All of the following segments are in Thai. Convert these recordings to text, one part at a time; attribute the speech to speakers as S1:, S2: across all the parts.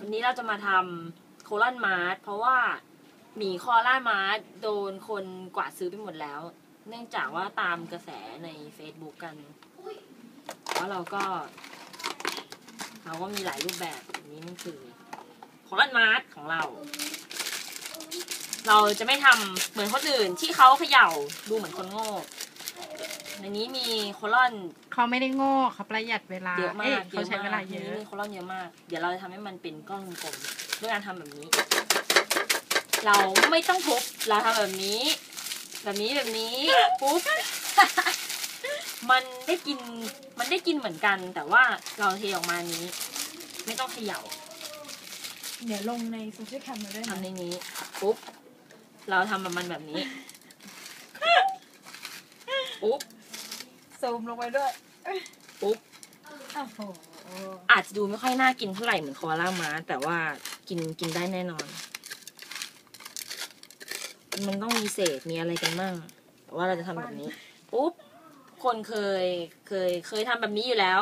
S1: วันนี้เราจะมาทำ Collon March เพราะว่าหมี Koala March โดนคนกวาดซื้อไปหมดแล้ว เนื่องจากว่าตามกระแสใน Facebook กันแล้วเราก็ เราก็มีหลายรูปแบบอันนี้มันคือ Collon March ของเรา เราจะไม่ทำเหมือนคนอื่นที่เขาเขย่าดูเหมือนคนโง่ ในนี้มี Collon
S2: เขาไม่ได้โง่เขาประหยัดเวลา
S1: เยอะมาก
S2: ยเขาใช้เวลาเย
S1: ใน
S2: อะ
S1: นี้มี Collon เยอะมาก เดี๋ยวเราจะทำให้มันเป็นก้อนกลมๆด้วยการทำแบบนี้ เราไม่ต้องทุบเราทำแบบนี้ แบบนี้แบบนี้ปุ๊บมันได้กินมันได้กินเหมือนกัน แต่ว่าเราเทออกมานี้ ไม่ต้องเขย่า
S3: เดี๋ยวลงในโซเชียลแคมมาด้วยนะ
S1: ทำในนี้ปุ๊บเราทำแบบมันแบบนี้ปุ๊บ
S3: ซูมลงไปด้วย
S1: ปุ๊บ
S3: อ้าวโห
S1: อาจจะดูไม่ค่อยน่ากินเท่าไหร่เหมือนโคอาล่ามาแต่ว่ากินกินได้แน่นอน มันต้องมีเศษมีอะไรกันบ้างแต่ว่าเราจะทำแบบนี้ปุ๊บคนเคยเคยเคยทำแบบนี้อยู่แล้ว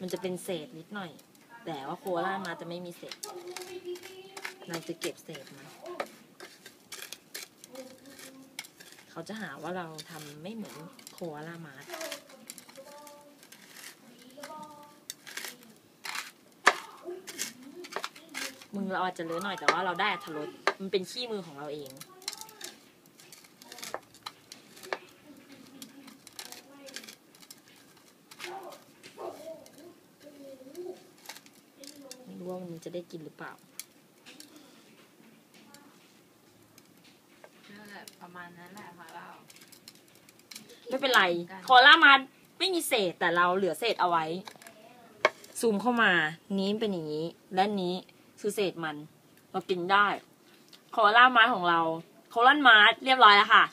S1: มันจะเป็นเศษนิดหน่อย แต่ว่าโคอาล่ามาจะไม่มีเศษเราจะเก็บเศษมา เขาจะหาว่าเราทำไม่เหมือนโคอาลามาร์มึงเราอาจจะเลอะหน่อยแต่ว่าเราได้อัธรสมันเป็นขี้มือของเราเอง ไม่รู้ว่าวันนี้จะได้กินหรือเปล่า
S2: นั่นแหละ ประมาณนั้นแหละค่ะเรา
S1: ไม่เป็นไร Koala March ไม่มีเศษแต่เราเหลือเศษเอาไว้ ซูมเข้ามานี้เป็นอย่างนี้ และนี้คือเศษมัน เรากินได้ Koala March ของเรา Collon March เรียบร้อยแล้วค่ะ